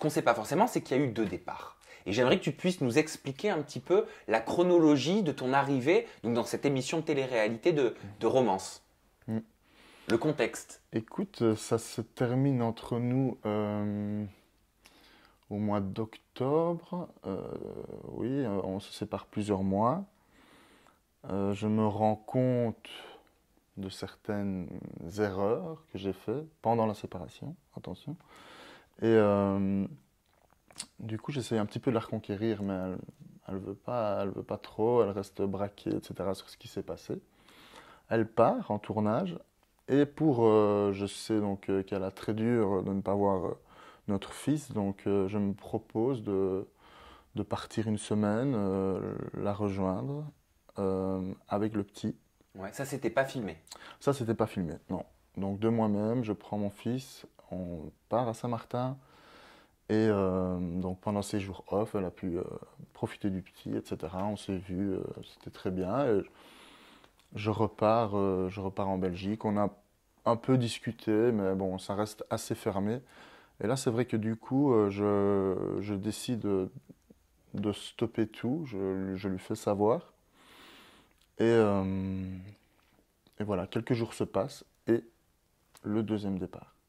qu'on ne sait pas forcément, c'est qu'il y a eu deux départs. Et j'aimerais que tu puisses nous expliquer un petit peu la chronologie de ton arrivée donc dans cette émission de télé-réalité de, de romance. Mm. Le contexte. Écoute, euh, ça se termine entre nous euh, au mois d'octobre. Euh, oui, on se sépare plusieurs mois. Euh, je me rends compte de certaines erreurs que j'ai faites pendant la séparation, attention. Et euh, du coup, j'essaye un petit peu de la reconquérir, mais elle, elle veut pas, elle veut pas trop, elle reste braquée, etc. sur ce qui s'est passé. Elle part en tournage, et pour, euh, je sais donc euh, qu'elle a très dur de ne pas voir notre fils, donc je me propose de, de partir une semaine, la rejoindre avec le petit. Ouais, ça, c'était pas filmé. Ça, c'était pas filmé, non. Donc de moi-même, je prends mon fils, on part à Saint-Martin. Et euh, donc pendant ces jours off, elle a pu euh, profiter du petit, etc. On s'est vu, euh, c'était très bien. Je repars, je repars en Belgique. On a un peu discuté, mais bon, ça reste assez fermé. Et là, c'est vrai que du coup, je, je décide de, stopper tout. Je, je lui fais savoir. Et, et voilà, quelques jours se passent et le deuxième départ.